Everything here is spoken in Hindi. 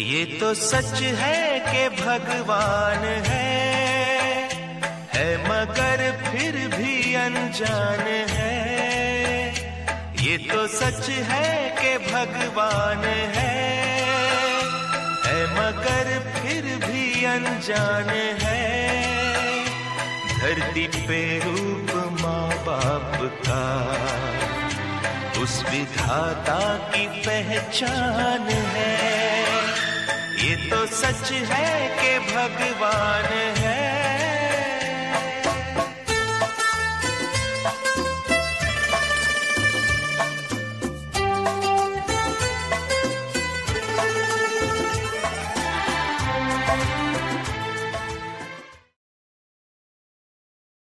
ये तो सच है कि भगवान है। है मगर फिर भी अनजान है। ये तो सच है कि भगवान है। है मगर फिर भी अनजान है। धरती पे रूप माँ बाप का। उस विधाता की पहचान है। सच है के भगवान